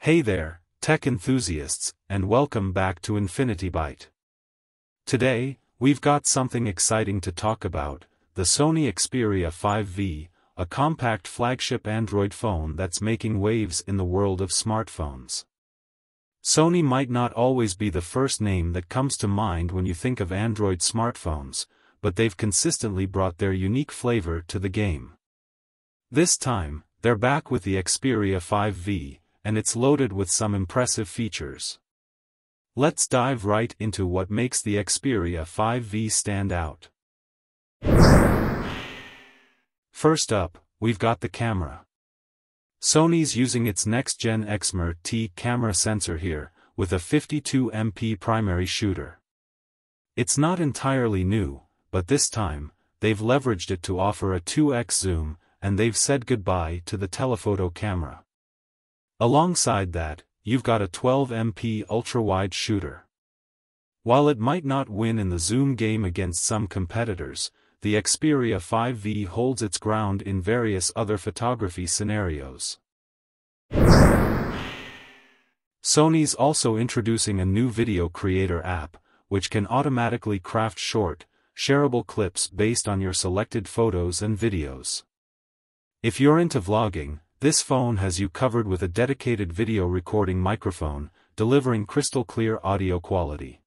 Hey there, tech enthusiasts, and welcome back to InfinitiByte. Today, we've got something exciting to talk about, the Sony Xperia 5V, a compact flagship Android phone that's making waves in the world of smartphones. Sony might not always be the first name that comes to mind when you think of Android smartphones, but they've consistently brought their unique flavor to the game. This time, they're back with the Xperia 5V, and it's loaded with some impressive features. Let's dive right into what makes the Xperia 5V stand out. First up, we've got the camera. Sony's using its next-gen Exmor T camera sensor here, with a 52MP primary shooter. It's not entirely new, but this time, they've leveraged it to offer a 2x zoom, and they've said goodbye to the telephoto camera. Alongside that, you've got a 12MP ultra-wide shooter. While it might not win in the zoom game against some competitors, the Xperia 5V holds its ground in various other photography scenarios. Sony's also introducing a new video creator app, which can automatically craft short, shareable clips based on your selected photos and videos. If you're into vlogging, this phone has you covered with a dedicated video recording microphone, delivering crystal clear audio quality.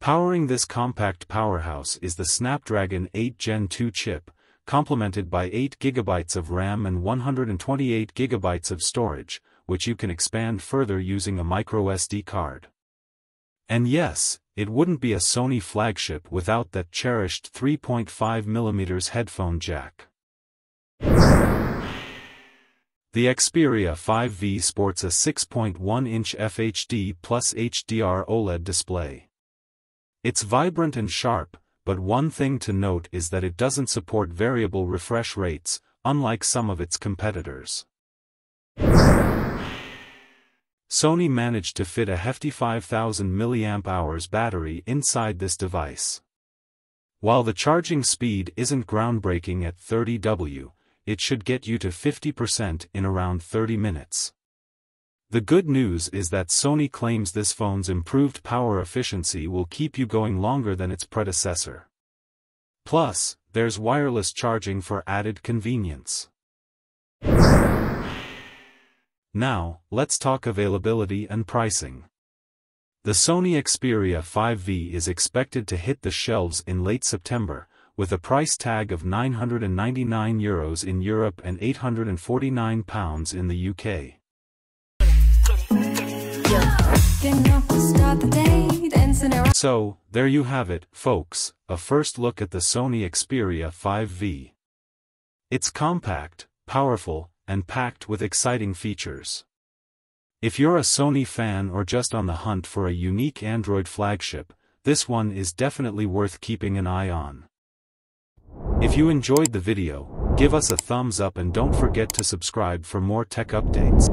Powering this compact powerhouse is the Snapdragon 8 Gen 2 chip, complemented by 8GB of RAM and 128GB of storage, which you can expand further using a microSD card. And yes, it wouldn't be a Sony flagship without that cherished 3.5mm headphone jack. The Xperia 5V sports a 6.1-inch FHD plus HDR OLED display. It's vibrant and sharp, but one thing to note is that it doesn't support variable refresh rates, unlike some of its competitors. Sony managed to fit a hefty 5000 mAh battery inside this device. While the charging speed isn't groundbreaking at 30W, it should get you to 50% in around 30 minutes. The good news is that Sony claims this phone's improved power efficiency will keep you going longer than its predecessor. Plus, there's wireless charging for added convenience. Now, let's talk availability and pricing. The Sony Xperia 5V is expected to hit the shelves in late September, with a price tag of 999 euros in Europe and 849 pounds in the UK. So, there you have it, folks, a first look at the Sony Xperia 5V. It's compact, powerful, and packed with exciting features. If you're a Sony fan or just on the hunt for a unique Android flagship, this one is definitely worth keeping an eye on. If you enjoyed the video, give us a thumbs up and don't forget to subscribe for more tech updates.